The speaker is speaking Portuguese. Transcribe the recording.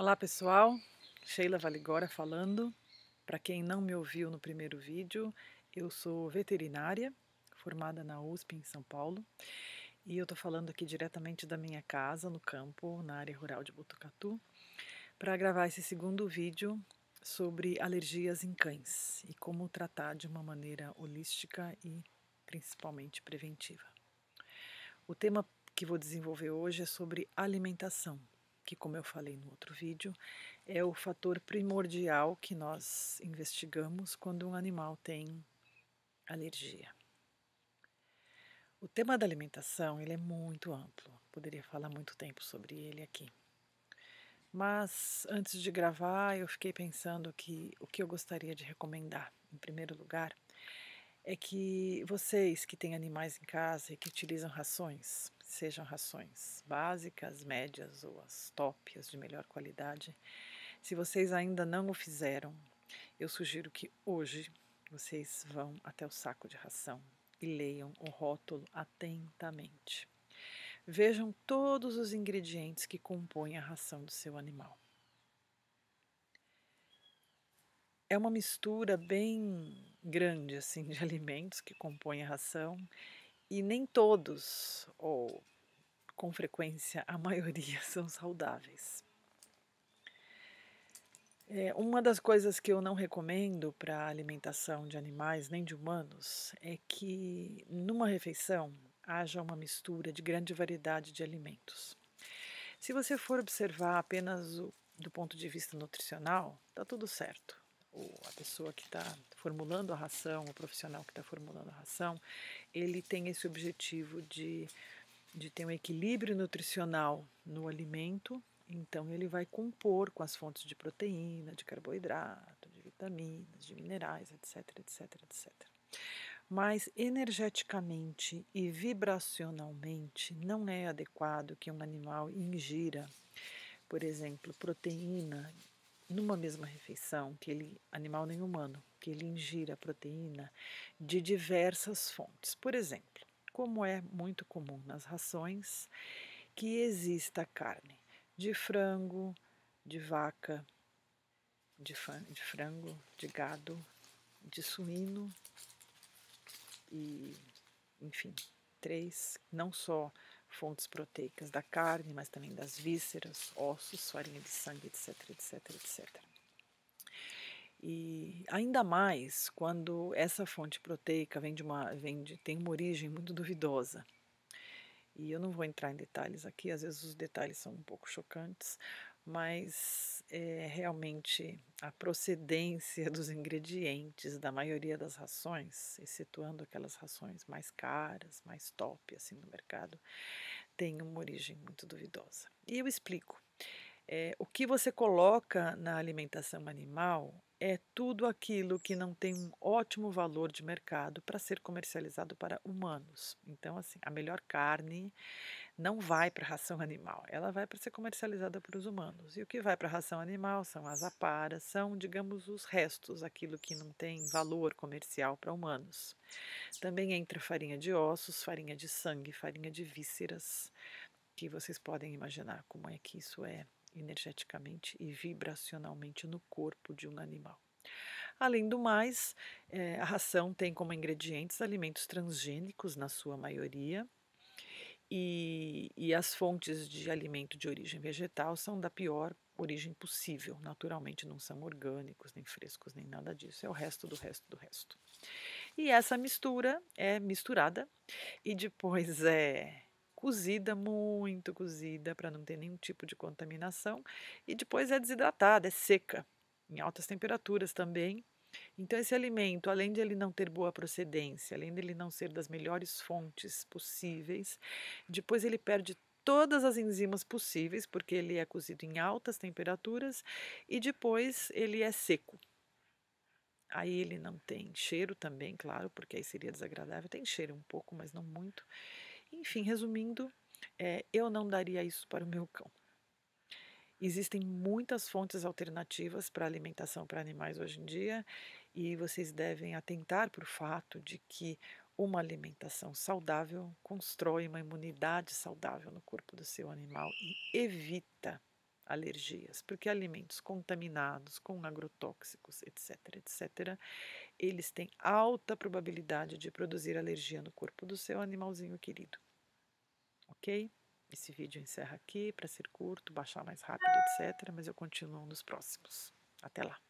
Olá pessoal, Sheila Valigora falando. Para quem não me ouviu no primeiro vídeo, eu sou veterinária, formada na USP em São Paulo, e eu estou falando aqui diretamente da minha casa, no campo, na área rural de Botucatu, para gravar esse segundo vídeo sobre alergias em cães e como tratar de uma maneira holística e principalmente preventiva. O tema que vou desenvolver hoje é sobre alimentação que, como eu falei no outro vídeo, é o fator primordial que nós investigamos quando um animal tem alergia. O tema da alimentação ele é muito amplo, poderia falar muito tempo sobre ele aqui. Mas antes de gravar, eu fiquei pensando que o que eu gostaria de recomendar, em primeiro lugar, é que vocês que têm animais em casa e que utilizam rações, sejam rações básicas, médias ou as top, as de melhor qualidade. Se vocês ainda não o fizeram, eu sugiro que hoje vocês vão até o saco de ração e leiam o rótulo atentamente. Vejam todos os ingredientes que compõem a ração do seu animal. É uma mistura bem grande assim de alimentos que compõem a ração e nem todos, ou com frequência a maioria, são saudáveis. É, uma das coisas que eu não recomendo para alimentação de animais nem de humanos é que numa refeição haja uma mistura de grande variedade de alimentos. Se você for observar apenas o, do ponto de vista nutricional, está tudo certo a pessoa que está formulando a ração, o profissional que está formulando a ração, ele tem esse objetivo de, de ter um equilíbrio nutricional no alimento, então ele vai compor com as fontes de proteína, de carboidrato, de vitaminas, de minerais, etc, etc, etc. Mas energeticamente e vibracionalmente não é adequado que um animal ingira, por exemplo, proteína numa mesma refeição, que ele, animal nem humano, que ele ingira proteína de diversas fontes. Por exemplo, como é muito comum nas rações, que exista carne de frango, de vaca, de, de frango, de gado, de suíno e, enfim, três, não só fontes proteicas da carne, mas também das vísceras, ossos, farinha de sangue, etc, etc, etc. E ainda mais quando essa fonte proteica vem de uma, vem de, tem uma origem muito duvidosa. E eu não vou entrar em detalhes aqui, às vezes os detalhes são um pouco chocantes, mas é, realmente a procedência dos ingredientes da maioria das rações, excetuando aquelas rações mais caras, mais top assim no mercado, tem uma origem muito duvidosa. E eu explico. É, o que você coloca na alimentação animal é tudo aquilo que não tem um ótimo valor de mercado para ser comercializado para humanos. Então, assim, a melhor carne não vai para a ração animal, ela vai para ser comercializada para os humanos. E o que vai para a ração animal são as aparas, são, digamos, os restos, aquilo que não tem valor comercial para humanos. Também entra farinha de ossos, farinha de sangue, farinha de vísceras, que vocês podem imaginar como é que isso é energeticamente e vibracionalmente no corpo de um animal. Além do mais, é, a ração tem como ingredientes alimentos transgênicos, na sua maioria, e, e, as fontes de alimento de origem vegetal são da pior origem possível. Naturalmente, não são orgânicos, nem frescos, nem nada disso. É o resto do resto do resto. E essa mistura é misturada e depois é cozida, muito cozida, para não ter nenhum tipo de contaminação, e depois é desidratada, é seca, em altas temperaturas também. Então, esse alimento, além de ele não ter boa procedência, além de ele não ser das melhores fontes possíveis, depois ele perde todas as enzimas possíveis, porque ele é cozido em altas temperaturas, e depois ele é seco. Aí ele não tem cheiro também, claro, porque aí seria desagradável. Tem cheiro um pouco, mas não muito. Enfim, resumindo, é, eu não daria isso para o meu cão. Existem muitas fontes alternativas para alimentação para animais hoje em dia e vocês devem atentar para o fato de que uma alimentação saudável constrói uma imunidade saudável no corpo do seu animal e evita alergias, porque alimentos contaminados com agrotóxicos, etc, etc, eles têm alta probabilidade de produzir alergia no corpo do seu animalzinho querido. Ok? Esse vídeo encerra aqui para ser curto, baixar mais rápido, etc. Mas eu continuo nos próximos. Até lá!